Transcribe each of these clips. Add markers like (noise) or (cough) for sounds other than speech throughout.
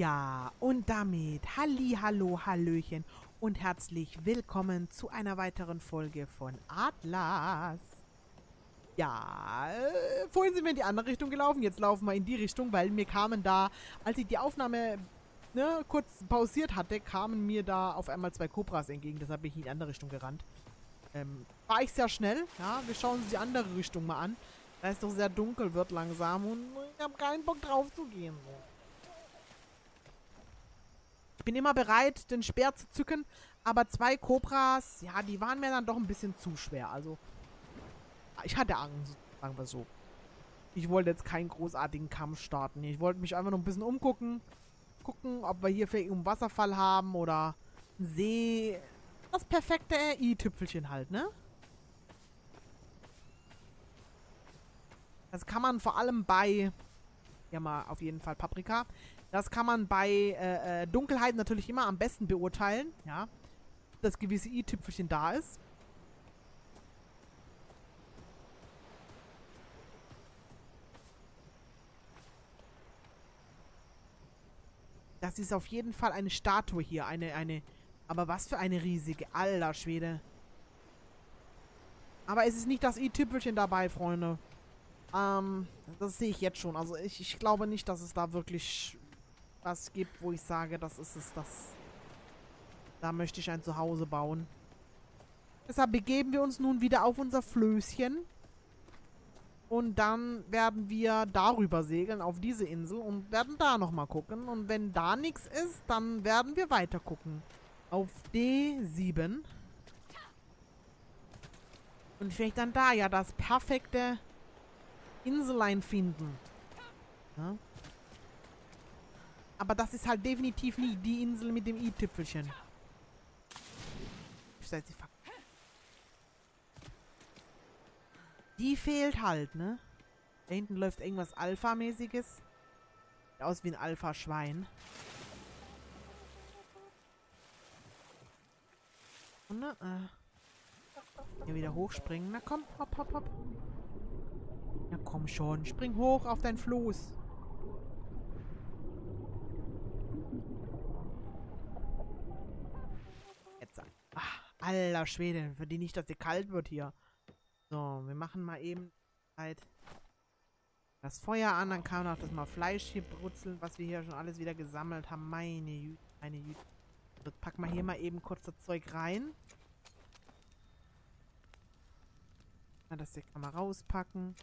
Ja, und damit Halli, Hallo, Hallöchen und herzlich willkommen zu einer weiteren Folge von Atlas. Ja, äh, vorhin sind wir in die andere Richtung gelaufen, jetzt laufen wir in die Richtung, weil mir kamen da, als ich die Aufnahme ne, kurz pausiert hatte, kamen mir da auf einmal zwei Cobras entgegen, deshalb bin ich in die andere Richtung gerannt. Ähm, war ich sehr schnell, ja, wir schauen uns die andere Richtung mal an, da es doch sehr dunkel wird langsam und ich habe keinen Bock drauf zu gehen. So. Ich bin immer bereit, den Speer zu zücken, aber zwei Cobras, ja, die waren mir dann doch ein bisschen zu schwer. Also, ich hatte Angst, sagen wir so. Ich wollte jetzt keinen großartigen Kampf starten. Ich wollte mich einfach nur ein bisschen umgucken. Gucken, ob wir hier vielleicht einen Wasserfall haben oder einen See. Das perfekte i-Tüpfelchen halt, ne? Das kann man vor allem bei... Ja, mal auf jeden Fall Paprika. Das kann man bei äh, äh, Dunkelheit natürlich immer am besten beurteilen, ja. Das gewisse i-Tüpfelchen da ist. Das ist auf jeden Fall eine Statue hier. Eine, eine... Aber was für eine riesige. Alter Schwede. Aber es ist nicht das i-Tüpfelchen dabei, Freunde. Ähm, das sehe ich jetzt schon. Also ich, ich glaube nicht, dass es da wirklich was gibt, wo ich sage, das ist es, das... Da möchte ich ein Zuhause bauen. Deshalb begeben wir uns nun wieder auf unser Flößchen. Und dann werden wir darüber segeln, auf diese Insel und werden da nochmal gucken. Und wenn da nichts ist, dann werden wir weiter gucken. Auf D7. Und vielleicht dann da ja das perfekte Inselein finden. Ja? Aber das ist halt definitiv nicht die Insel mit dem i-Tüpfelchen. Die fehlt halt, ne? Da hinten läuft irgendwas Alpha-mäßiges. Aus wie ein Alpha-Schwein. Und, ne? Äh. Hier wieder hochspringen. Na komm, hopp, hopp, hopp. Na komm schon, spring hoch auf dein Floß. Alter Schwede, für die nicht, dass dir kalt wird hier. So, wir machen mal eben halt das Feuer an, dann kann auch das mal Fleisch hier brutzeln, was wir hier schon alles wieder gesammelt haben. Meine Jüte, meine Jüte. Jetzt packen wir hier mal eben kurz das Zeug rein. Na, das hier kann man rauspacken.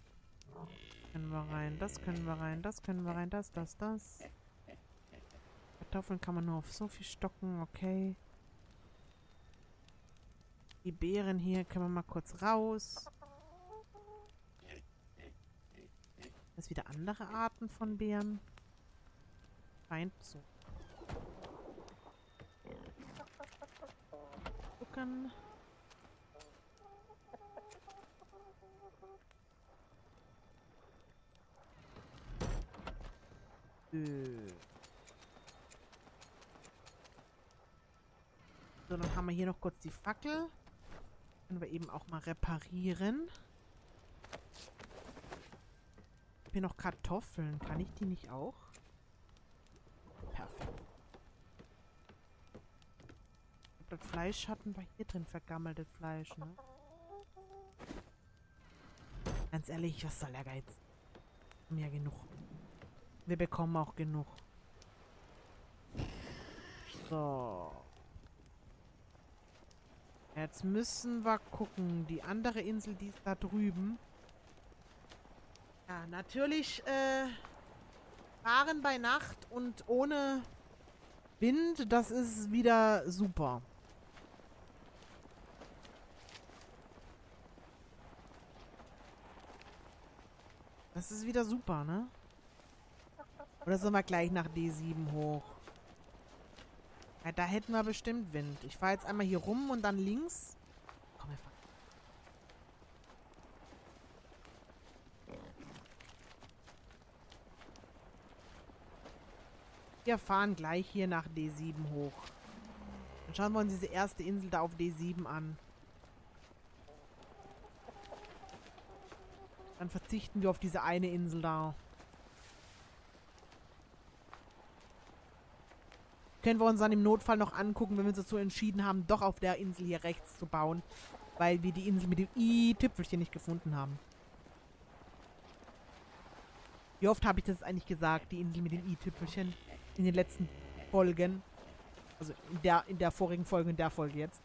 Können wir rein, das können wir rein, das können wir rein, das, das, das. Kartoffeln kann man nur auf so viel stocken, okay. Die Beeren hier können wir mal kurz raus. Das wieder andere Arten von Beeren. Scheint so. Gucken. Äh. So, dann haben wir hier noch kurz die Fackel. Können wir eben auch mal reparieren. Ich habe noch Kartoffeln. Kann ich die nicht auch? Perfekt. Das Fleisch hatten wir hier drin vergammeltes Fleisch, ne? Ganz ehrlich, was soll der Geiz? Wir haben ja genug. Wir bekommen auch genug. So. Jetzt müssen wir gucken. Die andere Insel, die ist da drüben. Ja, natürlich äh, fahren bei Nacht und ohne Wind, das ist wieder super. Das ist wieder super, ne? Oder sollen wir gleich nach D7 hoch? Ja, da hätten wir bestimmt Wind. Ich fahre jetzt einmal hier rum und dann links. Komm, wir fahren. Wir fahren gleich hier nach D7 hoch. Dann schauen wir uns diese erste Insel da auf D7 an. Dann verzichten wir auf diese eine Insel da. Können wir uns dann im Notfall noch angucken, wenn wir uns dazu entschieden haben, doch auf der Insel hier rechts zu bauen. Weil wir die Insel mit dem I-Tüpfelchen nicht gefunden haben. Wie oft habe ich das eigentlich gesagt, die Insel mit dem I-Tüpfelchen? In den letzten Folgen. Also in der, in der vorigen Folge, in der Folge jetzt.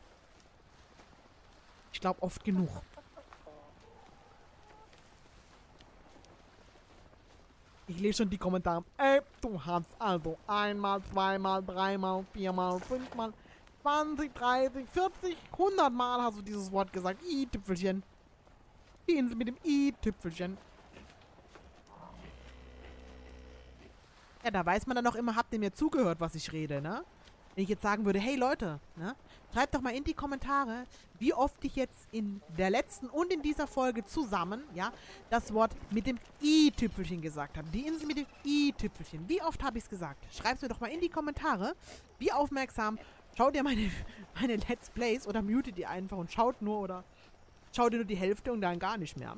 Ich glaube oft genug. Ich lese schon die Kommentare. Ey, du hast also einmal, zweimal, dreimal, viermal, fünfmal, 20, 30, 40, 100 Mal hast du dieses Wort gesagt. I-Tüpfelchen. Die Insel mit dem I-Tüpfelchen. Ja, da weiß man dann auch immer, habt ihr mir zugehört, was ich rede, ne? Wenn ich jetzt sagen würde, hey Leute, ne, schreibt doch mal in die Kommentare, wie oft ich jetzt in der letzten und in dieser Folge zusammen, ja, das Wort mit dem i-Tüpfelchen gesagt habe. Die Insel mit dem i-Tüpfelchen. Wie oft habe ich es gesagt? Schreibt mir doch mal in die Kommentare, wie aufmerksam schaut ihr meine, (laughs) meine Let's Plays oder mutet ihr einfach und schaut nur oder schaut ihr nur die Hälfte und dann gar nicht mehr.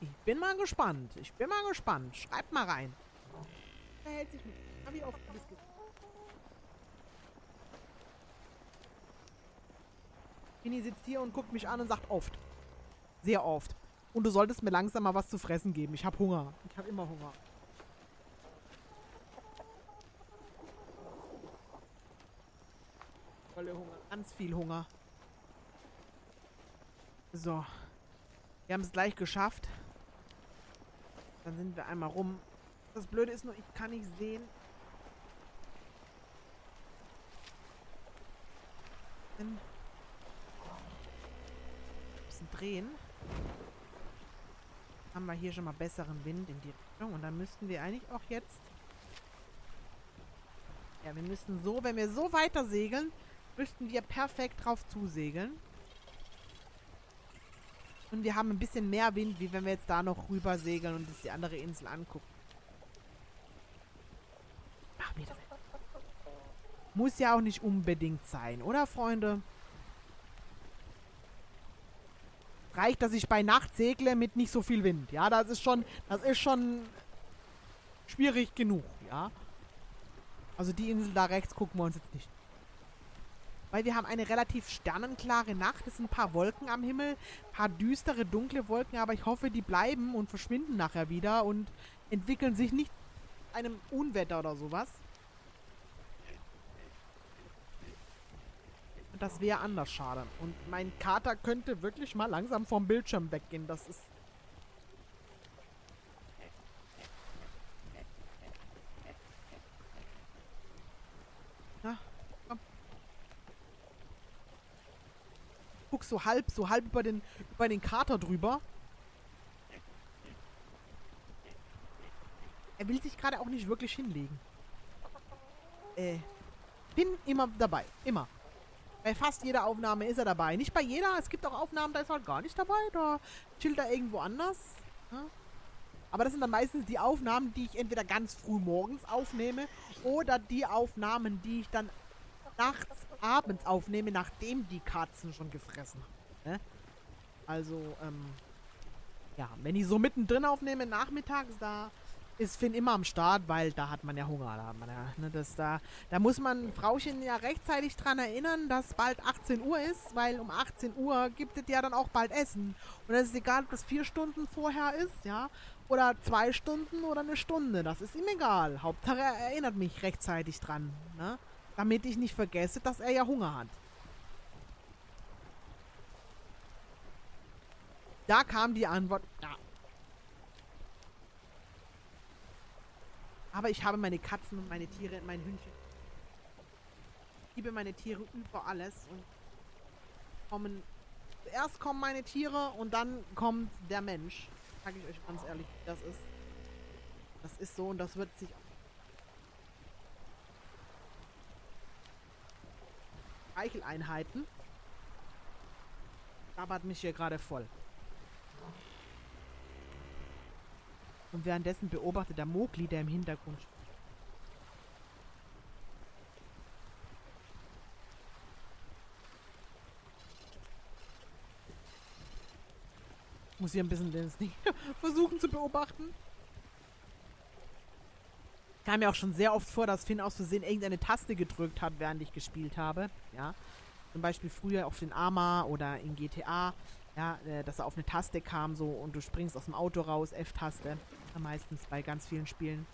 Ich bin mal gespannt. Ich bin mal gespannt. Schreibt mal rein. Verhält sich mit. Wie oft bist Rini sitzt hier und guckt mich an und sagt oft. Sehr oft. Und du solltest mir langsam mal was zu fressen geben. Ich habe Hunger. Ich habe immer Hunger. Volle Hunger. Ganz viel Hunger. So. Wir haben es gleich geschafft. Dann sind wir einmal rum. Das Blöde ist nur, ich kann nicht sehen. Ein bisschen drehen. Haben wir hier schon mal besseren Wind in die Richtung. Und dann müssten wir eigentlich auch jetzt... Ja, wir müssten so, wenn wir so weiter segeln, müssten wir perfekt drauf zusegeln. Und wir haben ein bisschen mehr Wind, wie wenn wir jetzt da noch rüber segeln und uns die andere Insel angucken. Mach mir das. Muss ja auch nicht unbedingt sein, oder Freunde? Reicht, dass ich bei Nacht segle mit nicht so viel Wind. Ja, das ist schon, das ist schon schwierig genug, ja. Also die Insel da rechts gucken wir uns jetzt nicht. Weil wir haben eine relativ sternenklare Nacht. Es sind ein paar Wolken am Himmel. Ein paar düstere, dunkle Wolken. Aber ich hoffe, die bleiben und verschwinden nachher wieder. Und entwickeln sich nicht einem Unwetter oder sowas. Das wäre anders schade. Und mein Kater könnte wirklich mal langsam vom Bildschirm weggehen. Das ist... Na, komm. Guck so halb, so halb über den, über den Kater drüber. Er will sich gerade auch nicht wirklich hinlegen. Äh, bin immer dabei. Immer. Bei fast jeder Aufnahme ist er dabei. Nicht bei jeder. Es gibt auch Aufnahmen, da ist er halt gar nicht dabei. Da chillt er irgendwo anders. Ja? Aber das sind dann meistens die Aufnahmen, die ich entweder ganz früh morgens aufnehme oder die Aufnahmen, die ich dann nachts, abends aufnehme, nachdem die Katzen schon gefressen haben. Ne? Also, ähm, ja, wenn ich so mittendrin aufnehme, nachmittags, da ist Finn immer am Start, weil da hat man ja Hunger. Da, man ja, ne, das da, da muss man Frauchen ja rechtzeitig dran erinnern, dass bald 18 Uhr ist, weil um 18 Uhr gibt es ja dann auch bald Essen. Und es ist egal, ob das vier Stunden vorher ist, ja, oder zwei Stunden oder eine Stunde. Das ist ihm egal. Hauptsache er erinnert mich rechtzeitig dran, ne? Damit ich nicht vergesse, dass er ja Hunger hat. Da kam die Antwort, ja, Aber ich habe meine Katzen und meine Tiere und mein Hündchen. Ich liebe meine Tiere über alles und kommen. Zuerst kommen meine Tiere und dann kommt der Mensch. Sag ich euch ganz ehrlich, das ist. Das ist so und das wird sich. Eicheleinheiten. Labert mich hier gerade voll. Und währenddessen beobachtet der Mogli, der im Hintergrund steht. Muss hier ein bisschen den (laughs) versuchen zu beobachten. kam mir auch schon sehr oft vor, dass Finn aus Versehen irgendeine Taste gedrückt hat, während ich gespielt habe. Ja. Zum Beispiel früher auf den Arma oder in GTA, ja, äh, dass er auf eine Taste kam so und du springst aus dem Auto raus, F-Taste. Meistens bei ganz vielen Spielen.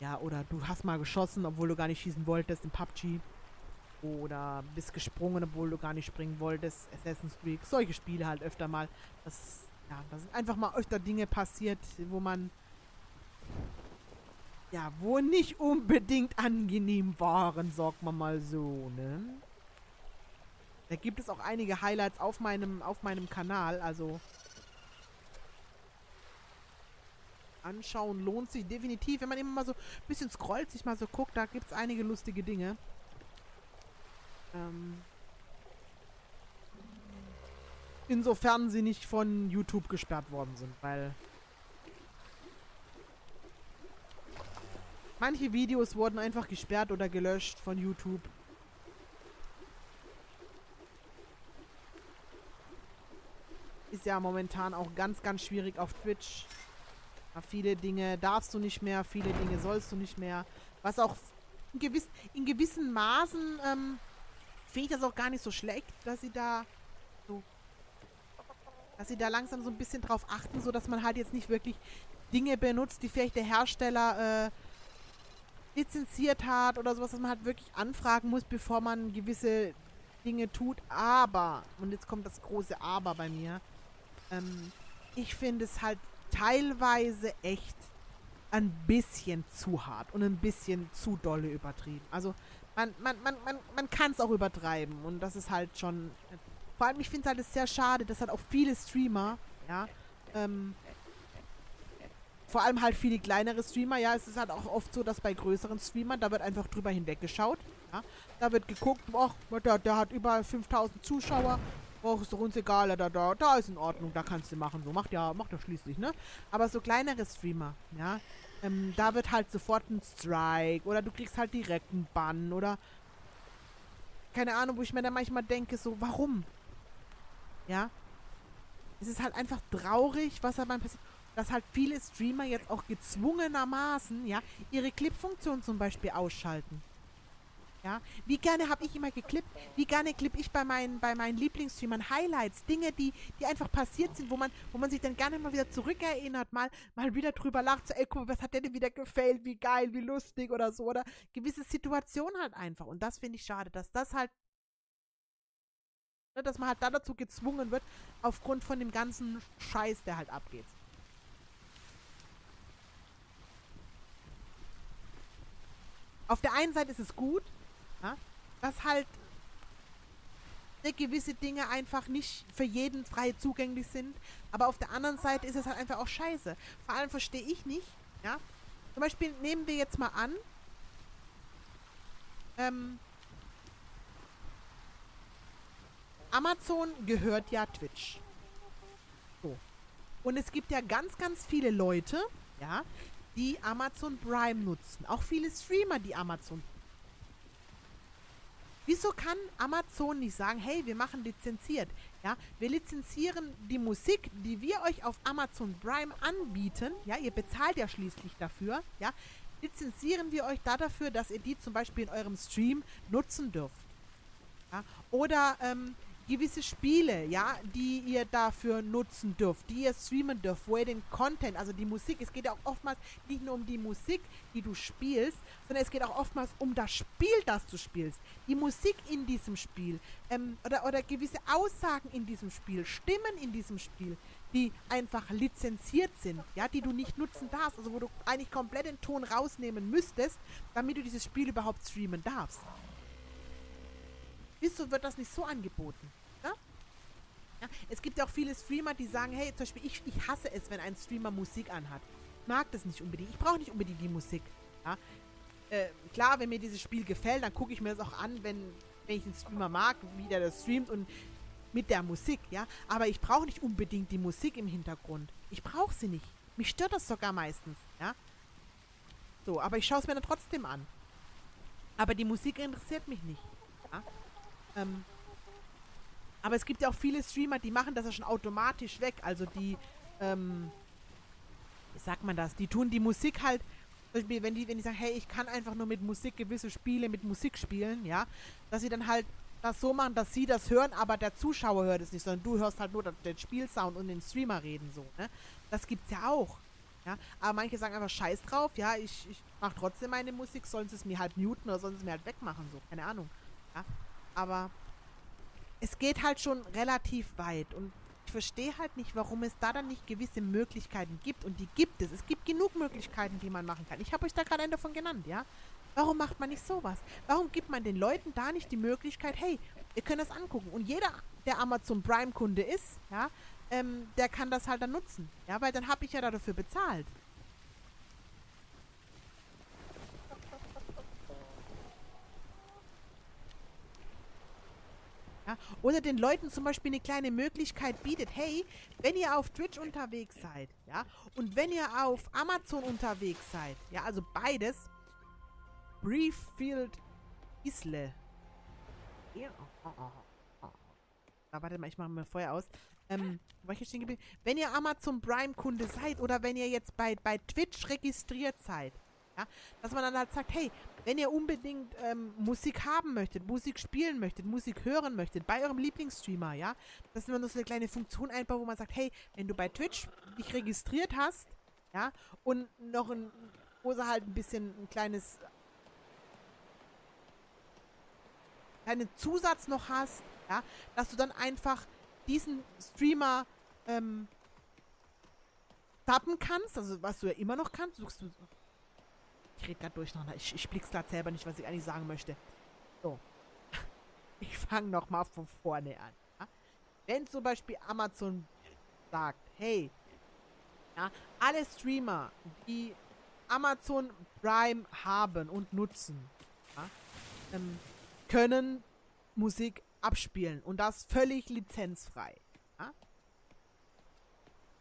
Ja, oder du hast mal geschossen, obwohl du gar nicht schießen wolltest in PUBG. Oder bist gesprungen, obwohl du gar nicht springen wolltest. Assassin's Creed. Solche Spiele halt öfter mal. Das, ja, da sind einfach mal öfter Dinge passiert, wo man ja, wo nicht unbedingt angenehm waren, sagt man mal so, ne? Da gibt es auch einige Highlights auf meinem, auf meinem Kanal, also anschauen lohnt sich definitiv. Wenn man immer mal so ein bisschen scrollt, sich mal so guckt, da gibt es einige lustige Dinge. Ähm insofern sie nicht von YouTube gesperrt worden sind, weil Manche Videos wurden einfach gesperrt oder gelöscht von YouTube. Ist ja momentan auch ganz, ganz schwierig auf Twitch. Viele Dinge darfst du nicht mehr, viele Dinge sollst du nicht mehr. Was auch in, gewiss, in gewissen Maßen ähm, finde ich das auch gar nicht so schlecht, dass sie da so dass sie da langsam so ein bisschen drauf achten, so dass man halt jetzt nicht wirklich Dinge benutzt, die vielleicht der Hersteller äh, lizenziert hat oder sowas, dass man halt wirklich anfragen muss, bevor man gewisse Dinge tut. Aber, und jetzt kommt das große Aber bei mir, ähm, ich finde es halt teilweise echt ein bisschen zu hart und ein bisschen zu dolle übertrieben. Also man, man, man, man, man kann es auch übertreiben und das ist halt schon. Vor allem, ich finde es halt sehr schade, dass halt auch viele Streamer, ja, ähm, vor allem halt viele kleinere Streamer, ja, es ist halt auch oft so, dass bei größeren Streamern, da wird einfach drüber hinweggeschaut, ja. Da wird geguckt, ach, der, der hat über 5000 Zuschauer, ach, ist doch uns egal, da, da, da ist in Ordnung, da kannst du machen, so, macht ja, macht er schließlich, ne. Aber so kleinere Streamer, ja, ähm, da wird halt sofort ein Strike oder du kriegst halt direkt einen Bann oder keine Ahnung, wo ich mir dann manchmal denke, so, warum? Ja? Es ist halt einfach traurig, was dabei passiert dass halt viele Streamer jetzt auch gezwungenermaßen, ja, ihre Clip-Funktion zum Beispiel ausschalten. Ja, wie gerne habe ich immer geklippt, wie gerne klippe ich bei meinen, bei meinen Lieblingsstreamern Highlights, Dinge, die, die einfach passiert sind, wo man, wo man sich dann gerne mal wieder zurückerinnert, mal, mal wieder drüber lacht, so, ey, guck was hat der denn wieder gefällt, wie geil, wie lustig oder so, oder gewisse Situationen halt einfach. Und das finde ich schade, dass das halt, ne, dass man halt da dazu gezwungen wird, aufgrund von dem ganzen Scheiß, der halt abgeht. Auf der einen Seite ist es gut, ja, dass halt ne, gewisse Dinge einfach nicht für jeden frei zugänglich sind. Aber auf der anderen Seite ist es halt einfach auch scheiße. Vor allem verstehe ich nicht, ja. Zum Beispiel nehmen wir jetzt mal an, ähm, Amazon gehört ja Twitch. So. Und es gibt ja ganz, ganz viele Leute, ja, die Amazon Prime nutzen. Auch viele Streamer, die Amazon. Wieso kann Amazon nicht sagen, hey, wir machen lizenziert? Ja, wir lizenzieren die Musik, die wir euch auf Amazon Prime anbieten. Ja, ihr bezahlt ja schließlich dafür. Ja, lizenzieren wir euch da dafür, dass ihr die zum Beispiel in eurem Stream nutzen dürft. Ja, oder ähm, gewisse Spiele, ja, die ihr dafür nutzen dürft, die ihr streamen dürft, wo ihr den Content, also die Musik, es geht ja auch oftmals nicht nur um die Musik, die du spielst, sondern es geht auch oftmals um das Spiel, das du spielst. Die Musik in diesem Spiel ähm, oder, oder gewisse Aussagen in diesem Spiel, Stimmen in diesem Spiel, die einfach lizenziert sind, ja, die du nicht nutzen darfst, also wo du eigentlich komplett den Ton rausnehmen müsstest, damit du dieses Spiel überhaupt streamen darfst. Wieso wird das nicht so angeboten? Ja? ja? Es gibt ja auch viele Streamer, die sagen, hey, zum Beispiel, ich, ich hasse es, wenn ein Streamer Musik anhat. Ich mag das nicht unbedingt. Ich brauche nicht unbedingt die Musik. Ja? Äh, klar, wenn mir dieses Spiel gefällt, dann gucke ich mir das auch an, wenn, wenn ich den Streamer mag, wie der das streamt und mit der Musik, ja. Aber ich brauche nicht unbedingt die Musik im Hintergrund. Ich brauche sie nicht. Mich stört das sogar meistens, ja. So, aber ich schaue es mir dann trotzdem an. Aber die Musik interessiert mich nicht. Ja? Ähm, aber es gibt ja auch viele Streamer, die machen das ja schon automatisch weg. Also die, ähm, wie sagt man das? Die tun die Musik halt, wenn die, wenn die sagen, hey, ich kann einfach nur mit Musik gewisse Spiele mit Musik spielen, ja, dass sie dann halt das so machen, dass sie das hören, aber der Zuschauer hört es nicht, sondern du hörst halt nur den Spielsound und den Streamer reden so, ne? Das gibt's ja auch. Ja, aber manche sagen einfach Scheiß drauf, ja, ich, ich mache trotzdem meine Musik, sollen sie es mir halt muten oder sollen sie es mir halt wegmachen, so, keine Ahnung. Ja, aber es geht halt schon relativ weit und ich verstehe halt nicht, warum es da dann nicht gewisse Möglichkeiten gibt und die gibt es. Es gibt genug Möglichkeiten, die man machen kann. Ich habe euch da gerade einen davon genannt, ja. Warum macht man nicht sowas? Warum gibt man den Leuten da nicht die Möglichkeit, hey, ihr könnt das angucken und jeder, der Amazon Prime Kunde ist, ja, ähm, der kann das halt dann nutzen. Ja, weil dann habe ich ja dafür bezahlt. Ja, oder den Leuten zum Beispiel eine kleine Möglichkeit bietet, hey, wenn ihr auf Twitch unterwegs seid, ja, und wenn ihr auf Amazon unterwegs seid, ja, also beides, Brieffield Isle. Ja. Da, warte mal, ich mache mal Feuer aus. Ähm? Wenn ihr Amazon Prime-Kunde seid oder wenn ihr jetzt bei, bei Twitch registriert seid, ja, dass man dann halt sagt, hey, wenn ihr unbedingt ähm, Musik haben möchtet, Musik spielen möchtet, Musik hören möchtet, bei eurem Lieblingsstreamer, ja, dass man nur so eine kleine Funktion einbaut, wo man sagt, hey, wenn du bei Twitch dich registriert hast, ja, und noch ein, wo sie halt ein bisschen ein kleines, kleinen Zusatz noch hast, ja, dass du dann einfach diesen Streamer ähm, tappen kannst, also was du ja immer noch kannst, suchst du. Ich rede gerade durcheinander. Ich, ich blick's gerade selber nicht, was ich eigentlich sagen möchte. So. (laughs) Ich fange nochmal von vorne an. Ja? Wenn zum Beispiel Amazon sagt, hey, ja, alle Streamer, die Amazon Prime haben und nutzen, ja, ähm, können Musik abspielen und das völlig lizenzfrei. Ja?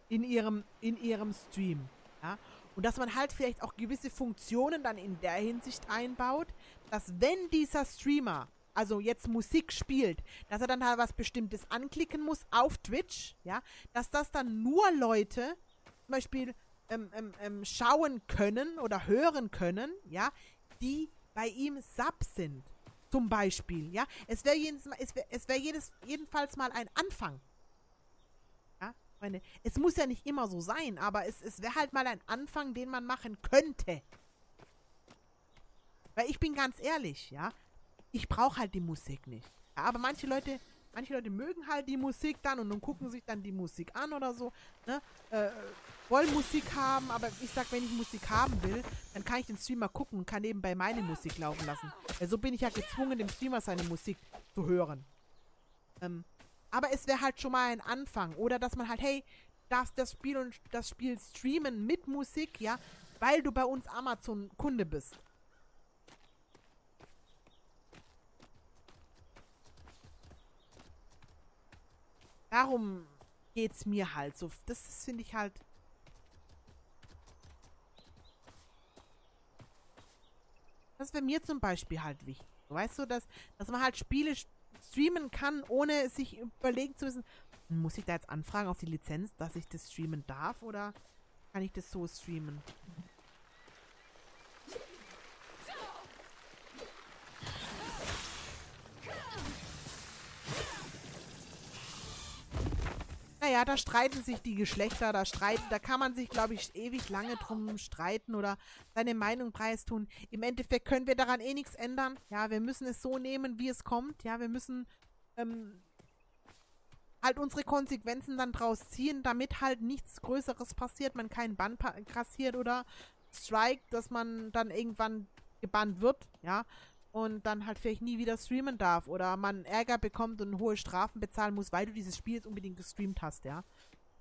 In ihrem, in ihrem Stream. Ja? Und dass man halt vielleicht auch gewisse Funktionen dann in der Hinsicht einbaut, dass wenn dieser Streamer also jetzt Musik spielt, dass er dann halt was Bestimmtes anklicken muss auf Twitch, ja, dass das dann nur Leute zum Beispiel ähm, ähm, ähm, schauen können oder hören können, ja, die bei ihm Sub sind. Zum Beispiel, ja. Es wäre wär, es wär jedenfalls mal ein Anfang. Meine, es muss ja nicht immer so sein, aber es, es wäre halt mal ein Anfang, den man machen könnte. Weil ich bin ganz ehrlich, ja. Ich brauche halt die Musik nicht. Aber manche Leute, manche Leute mögen halt die Musik dann und dann gucken sich dann die Musik an oder so. Ne? Äh, wollen Musik haben, aber ich sag, wenn ich Musik haben will, dann kann ich den Streamer gucken und kann nebenbei meine Musik laufen lassen. Weil so bin ich ja gezwungen, dem Streamer seine Musik zu hören. Ähm, aber es wäre halt schon mal ein Anfang. Oder dass man halt, hey, darfst das Spiel und das Spiel streamen mit Musik, ja, weil du bei uns Amazon-Kunde bist. Darum geht's mir halt so. Das finde ich halt Das wäre mir zum Beispiel halt wichtig. Weißt du, dass, dass man halt Spiele streamen kann, ohne sich überlegen zu müssen, muss ich da jetzt anfragen auf die Lizenz, dass ich das streamen darf oder kann ich das so streamen? Naja, da streiten sich die Geschlechter, da streiten, da kann man sich, glaube ich, ewig lange drum streiten oder seine Meinung preistun. Im Endeffekt können wir daran eh nichts ändern. Ja, wir müssen es so nehmen, wie es kommt. Ja, wir müssen ähm, halt unsere Konsequenzen dann draus ziehen, damit halt nichts Größeres passiert, man keinen Bann kassiert oder Strike, dass man dann irgendwann gebannt wird, ja und dann halt vielleicht nie wieder streamen darf oder man Ärger bekommt und hohe Strafen bezahlen muss, weil du dieses Spiel jetzt unbedingt gestreamt hast, ja.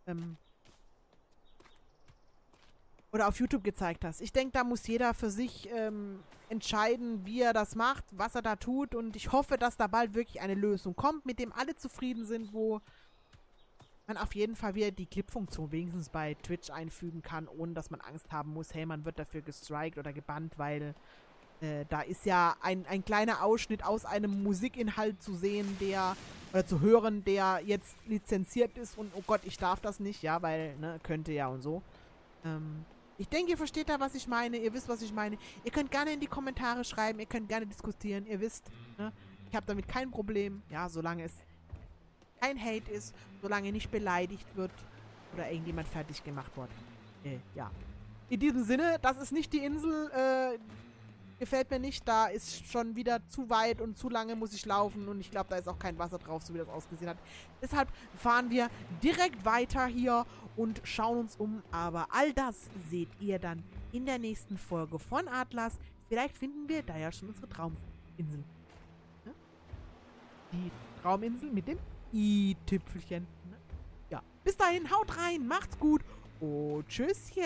Ähm oder auf YouTube gezeigt hast. Ich denke, da muss jeder für sich ähm, entscheiden, wie er das macht, was er da tut und ich hoffe, dass da bald wirklich eine Lösung kommt, mit dem alle zufrieden sind, wo man auf jeden Fall wieder die Clip-Funktion wenigstens bei Twitch einfügen kann, ohne dass man Angst haben muss, hey, man wird dafür gestrikt oder gebannt, weil äh, da ist ja ein, ein kleiner Ausschnitt aus einem Musikinhalt zu sehen, der, oder zu hören, der jetzt lizenziert ist und oh Gott, ich darf das nicht, ja, weil, ne, könnte ja und so. Ähm, Ich denke, ihr versteht da, was ich meine. Ihr wisst, was ich meine. Ihr könnt gerne in die Kommentare schreiben. Ihr könnt gerne diskutieren. Ihr wisst, ne? ich habe damit kein Problem. Ja, solange es kein Hate ist, solange nicht beleidigt wird oder irgendjemand fertig gemacht wird. Äh, ja. In diesem Sinne, das ist nicht die Insel, äh, gefällt mir nicht. Da ist schon wieder zu weit und zu lange muss ich laufen und ich glaube, da ist auch kein Wasser drauf, so wie das ausgesehen hat. Deshalb fahren wir direkt weiter hier und schauen uns um. Aber all das seht ihr dann in der nächsten Folge von Atlas. Vielleicht finden wir da ja schon unsere Trauminsel. Ne? Die Trauminsel mit dem I-Tüpfelchen. Ne? Ja, bis dahin, haut rein, macht's gut und tschüsschen.